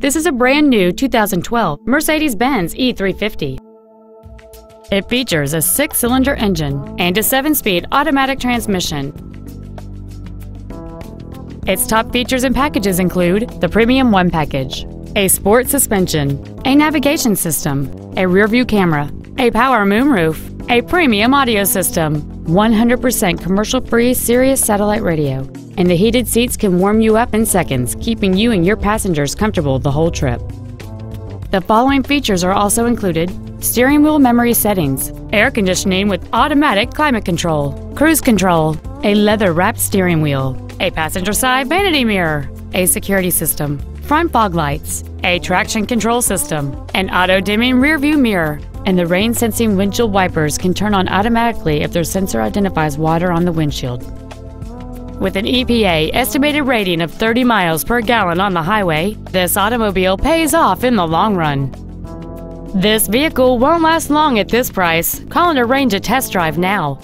This is a brand new 2012 Mercedes-Benz E350. It features a six-cylinder engine and a seven-speed automatic transmission. Its top features and packages include the Premium One package, a sport suspension, a navigation system, a rear-view camera, a power moonroof, a premium audio system, 100% commercial-free Sirius satellite radio, and the heated seats can warm you up in seconds, keeping you and your passengers comfortable the whole trip. The following features are also included steering wheel memory settings, air conditioning with automatic climate control, cruise control, a leather wrapped steering wheel, a passenger side vanity mirror, a security system, front fog lights, a traction control system, an auto dimming rear view mirror, and the rain sensing windshield wipers can turn on automatically if their sensor identifies water on the windshield. With an EPA estimated rating of 30 miles per gallon on the highway, this automobile pays off in the long run. This vehicle won't last long at this price. Call and arrange a test drive now.